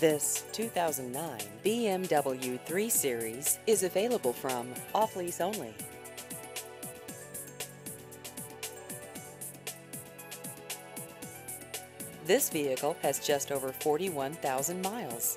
This 2009 BMW 3 Series is available from off lease only. This vehicle has just over 41,000 miles.